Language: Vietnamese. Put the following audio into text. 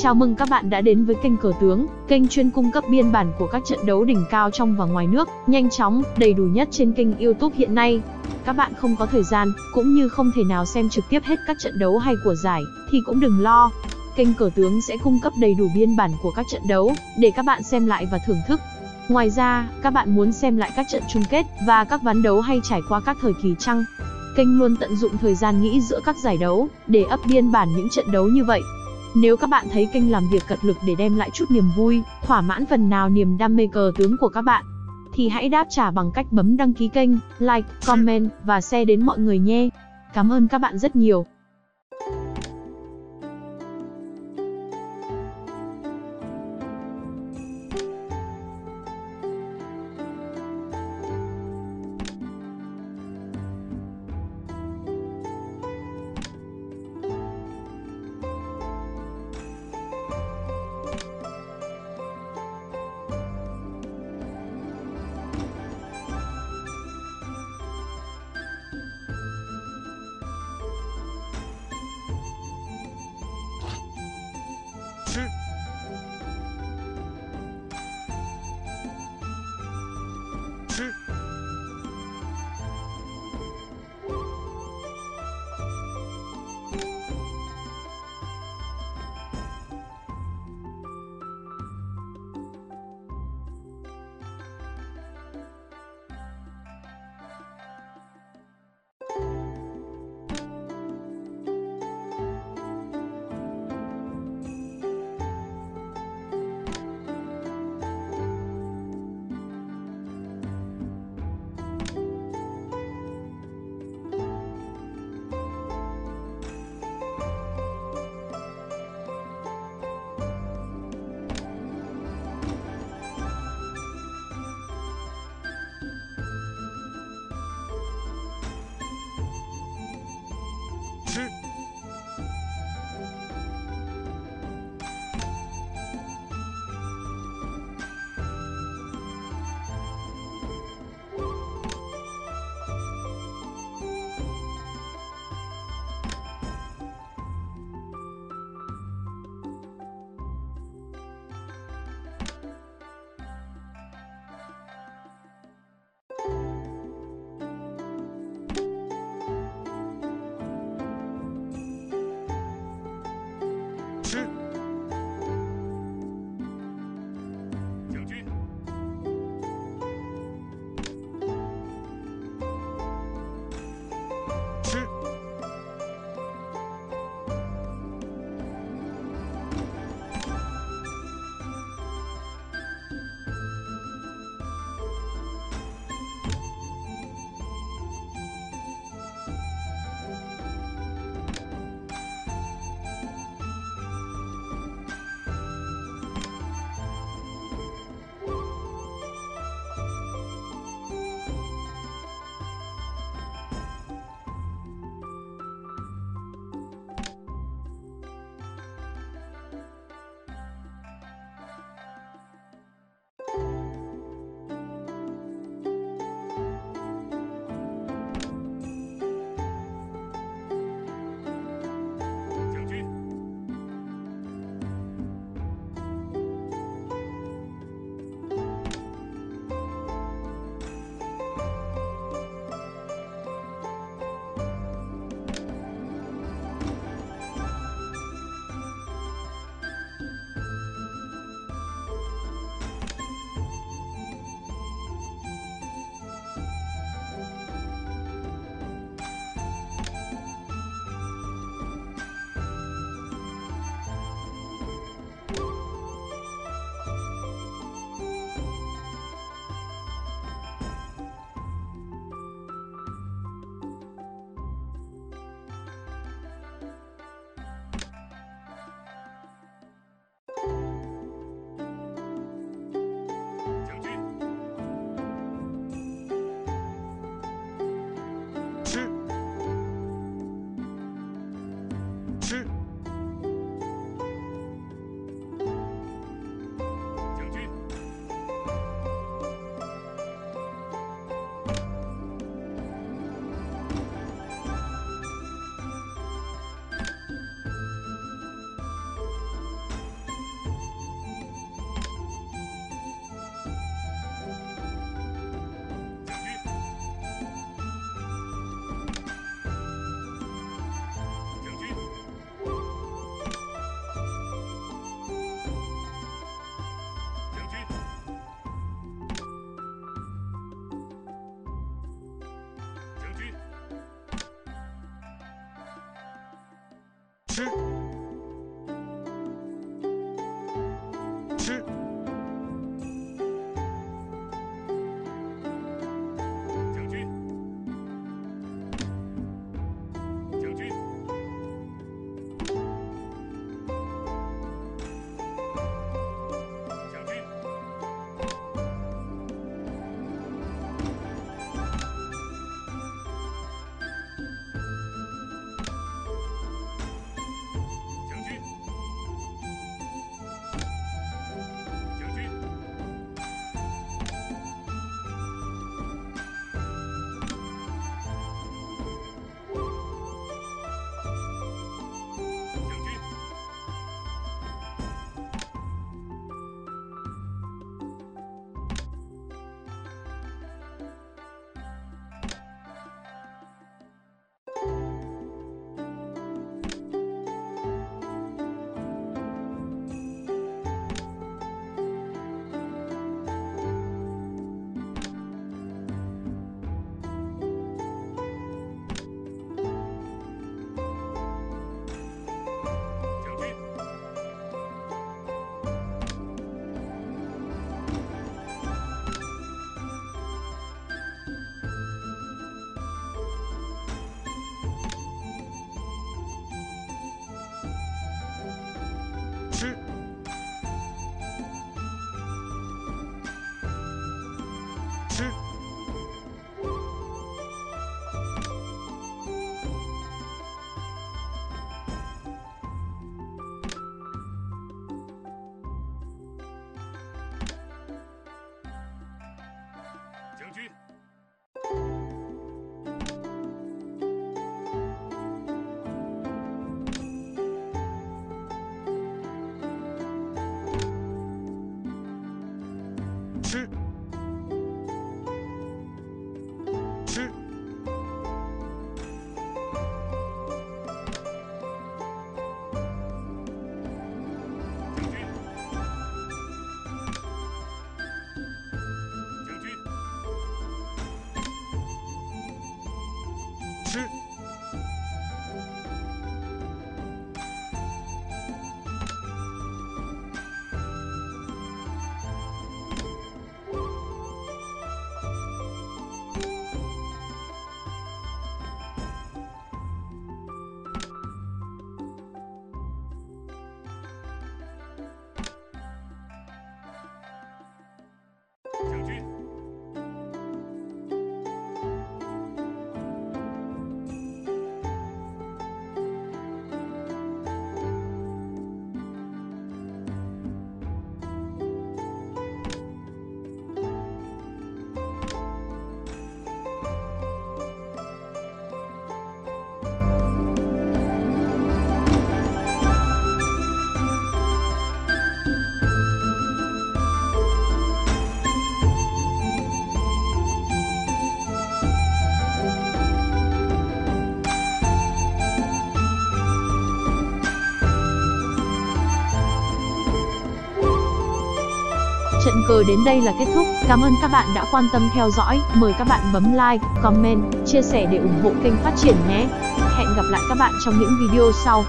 Chào mừng các bạn đã đến với kênh Cờ Tướng, kênh chuyên cung cấp biên bản của các trận đấu đỉnh cao trong và ngoài nước, nhanh chóng, đầy đủ nhất trên kênh YouTube hiện nay. Các bạn không có thời gian, cũng như không thể nào xem trực tiếp hết các trận đấu hay của giải, thì cũng đừng lo. Kênh Cờ Tướng sẽ cung cấp đầy đủ biên bản của các trận đấu, để các bạn xem lại và thưởng thức. Ngoài ra, các bạn muốn xem lại các trận chung kết và các ván đấu hay trải qua các thời kỳ chăng? Kênh luôn tận dụng thời gian nghỉ giữa các giải đấu, để up biên bản những trận đấu như vậy. Nếu các bạn thấy kênh làm việc cật lực để đem lại chút niềm vui, thỏa mãn phần nào niềm đam mê cờ tướng của các bạn, thì hãy đáp trả bằng cách bấm đăng ký kênh, like, comment và share đến mọi người nhé. Cảm ơn các bạn rất nhiều. 吃吃。吃。将军。将军吃。Cờ đến đây là kết thúc. Cảm ơn các bạn đã quan tâm theo dõi. Mời các bạn bấm like, comment, chia sẻ để ủng hộ kênh phát triển nhé. Hẹn gặp lại các bạn trong những video sau.